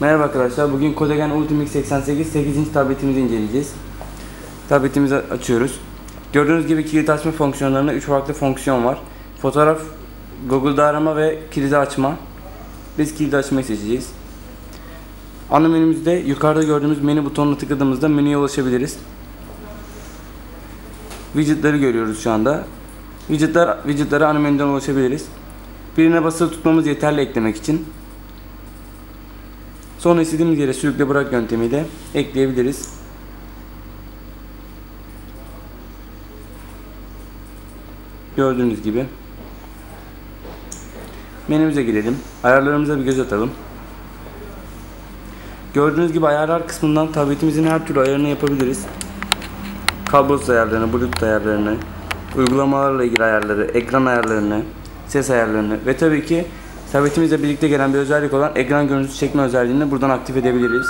Merhaba arkadaşlar. Bugün Kodegen Ultimix 88 8. tabletimizi inceleyeceğiz. Tabletimizi açıyoruz. Gördüğünüz gibi kilit açma fonksiyonlarında 3 farklı fonksiyon var. Fotoğraf, Google'da arama ve kilidi açma. Biz kilidi açmayı seçeceğiz. Ana menümüzde yukarıda gördüğümüz menü butonuna tıkladığımızda menüye ulaşabiliriz. Widgetleri görüyoruz şu anda. Widgetler, widgetlere ana menüden ulaşabiliriz. Birine basılı tutmamız yeterli eklemek için. Sonra istediğimiz yere sürükle bırak yöntemiyle ekleyebiliriz. Gördüğünüz gibi. Menümüze girelim. Ayarlarımıza bir göz atalım. Gördüğünüz gibi ayarlar kısmından tabletimizin her türlü ayarını yapabiliriz. Kablosuz ayarlarını, bluetooth ayarlarını, uygulamalarla ilgili ayarları, ekran ayarlarını, ses ayarlarını ve tabii ki tabletimizle birlikte gelen bir özellik olan ekran görüntüsü çekme özelliğini buradan aktif edebiliriz.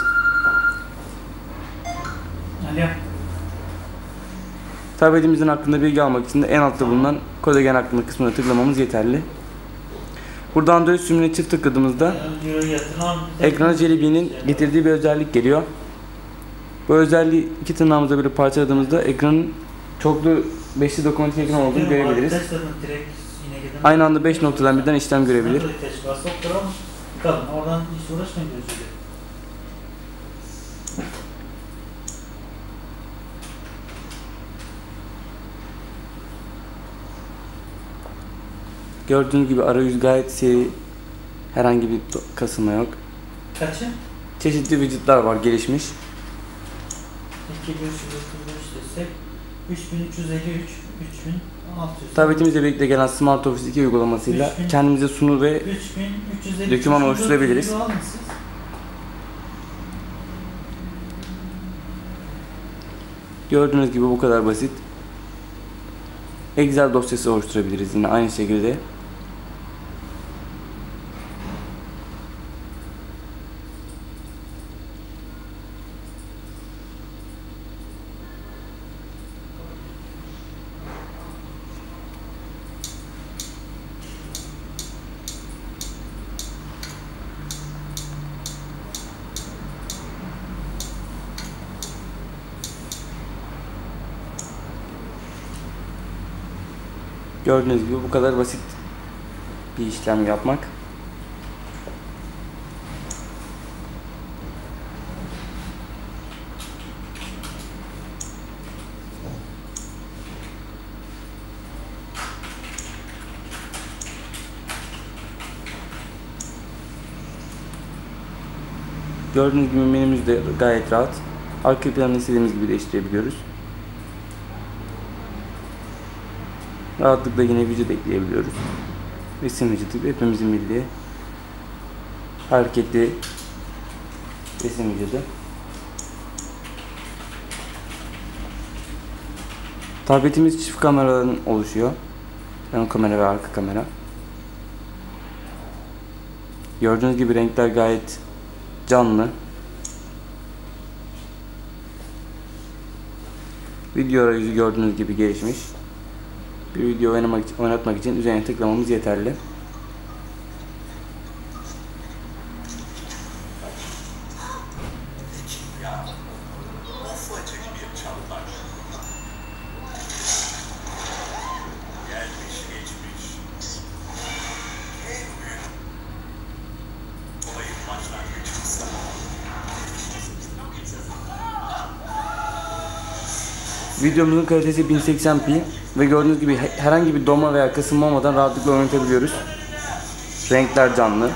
Alo. Tabletimizin hakkında bilgi almak için de en altta bulunan kodegen hakkında kısmına tıklamamız yeterli. Burada Android sürümüne çift tıkladığımızda ekrana Jelly getirdiği bir özellik geliyor. Bu özelliği iki tırnağımızla böyle parçaladığımızda ekranın çoklu beşli dokunmatik ekran olduğunu görebiliriz. Aynı anda 5 noktadan birden işlem görebilir. Bakalım oradan hiç uğraşmayın diyorsun. Gördüğünüz gibi arayüz gayet seri. Herhangi bir kasılma yok. Kaçı? Çeşitli widgetler var gelişmiş. 2535 desek 3353 3600 Tabletimizle birlikte gelen Smart Office 2 uygulamasıyla Üç bin- kendimize sunu ve 3350 Doküman oluşturabiliriz. gördüğünüz gibi bu kadar basit. Excel dosyası oluşturabiliriz yine aynı şekilde. Gördüğünüz gibi bu kadar basit bir işlem yapmak. Gördüğünüz gibi menümüz de gayet rahat. Arka planını istediğimiz gibi değiştirebiliyoruz. Rahatlıkla yine vücut ekleyebiliyoruz. Resim vücudu hepimizin bildiği hareketli resim vücudu. Tabletimiz çift kameradan oluşuyor. Ön kamera ve arka kamera. Gördüğünüz gibi renkler gayet canlı. Video arayüzü gördüğünüz gibi gelişmiş. Bir video oynamak, oynatmak için üzerine tıklamamız yeterli. Videomuzun kalitesi 1080p ve gördüğünüz gibi he- herhangi bir doma veya kısılma olmadan rahatlıkla oynatabiliyoruz. Renkler canlı.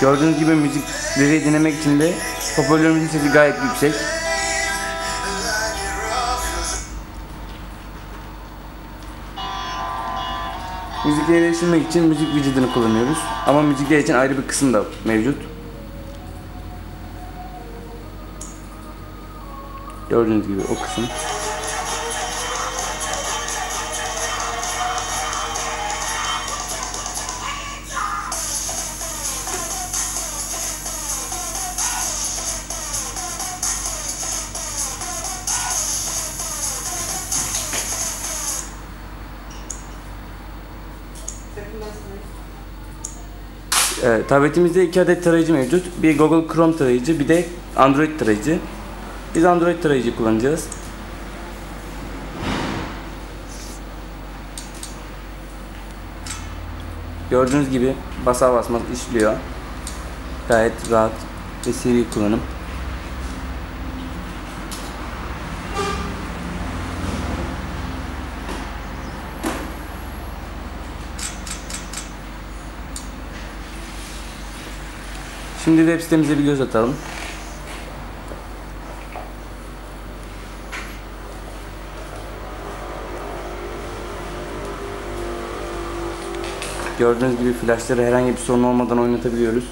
Gördüğünüz gibi müzikleri dinlemek için de hoparlörümüzün sesi gayet yüksek. Müzikleri değiştirmek için müzik widget'ını kullanıyoruz. Ama müzikler için ayrı bir kısım da mevcut. Gördüğünüz gibi o kısım. Ee, tabletimizde iki adet tarayıcı mevcut. Bir Google Chrome tarayıcı, bir de Android tarayıcı. Biz Android tarayıcı kullanacağız. Gördüğünüz gibi basar basmaz işliyor. Gayet rahat ve seri kullanım. Şimdi web sitemize bir göz atalım. Gördüğünüz gibi flashları herhangi bir sorun olmadan oynatabiliyoruz.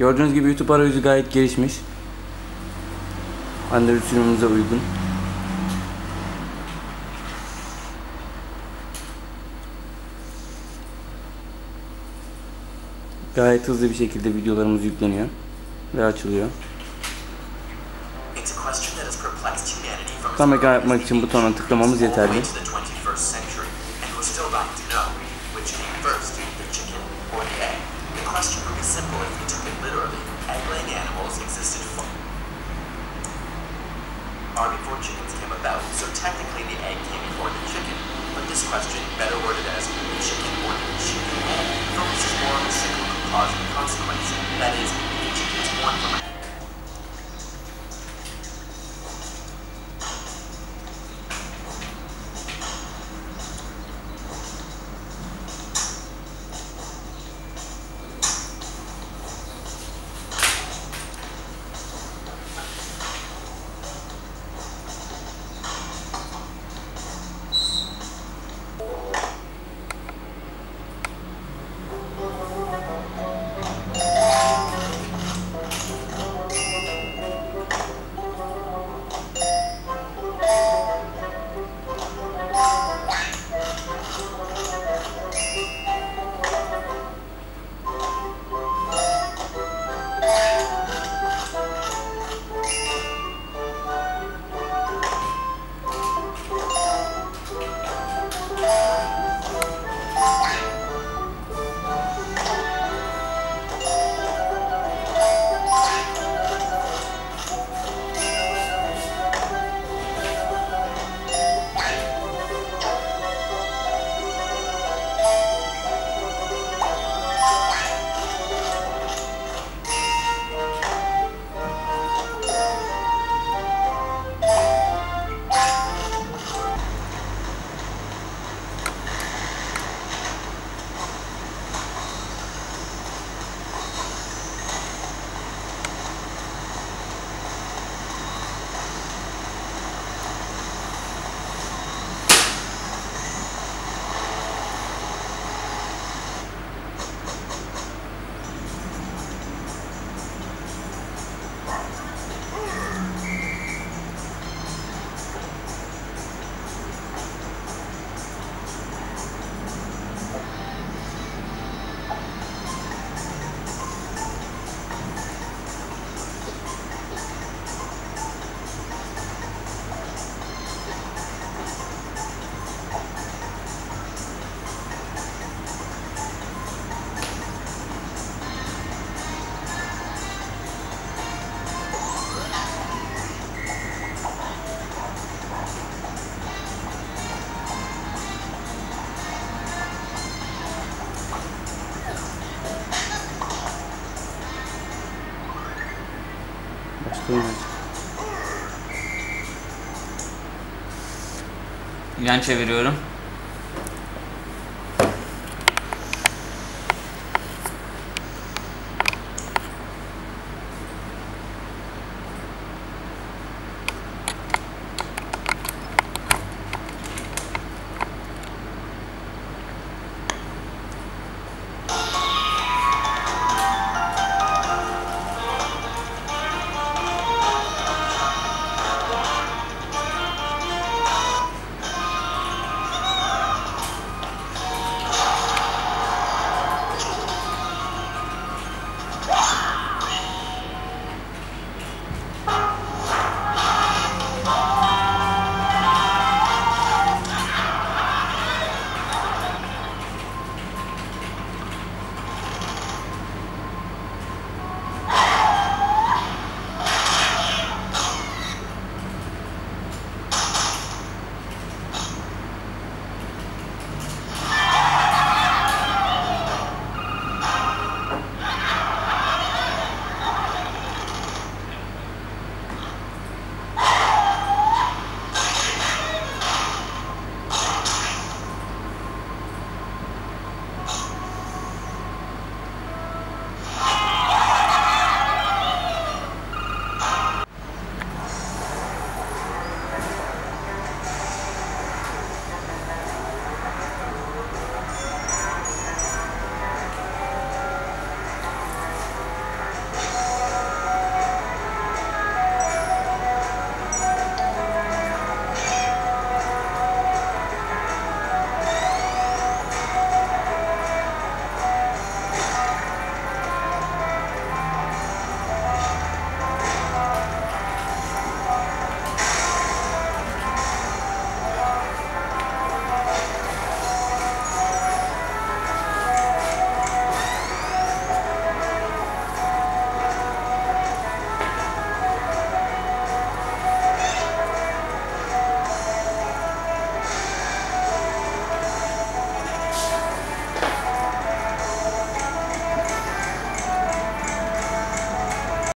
Gördüğünüz gibi YouTube arayüzü gayet gelişmiş. Android sürümümüze uygun. Gayet hızlı bir şekilde videolarımız yükleniyor ve açılıyor. Tam ekran yapmak için butona tıklamamız yeterli. way to the 21st century, and we're still dying to know which came first, the chicken or the egg. The question would be simple if literally. Egg-laying existed for are before chickens came about, so technically the egg came before the chicken. But this question, better worded as the chicken or the chicken focuses more on the cyclical cause and consequence. That is, the chicken is born from a Yan çeviriyorum.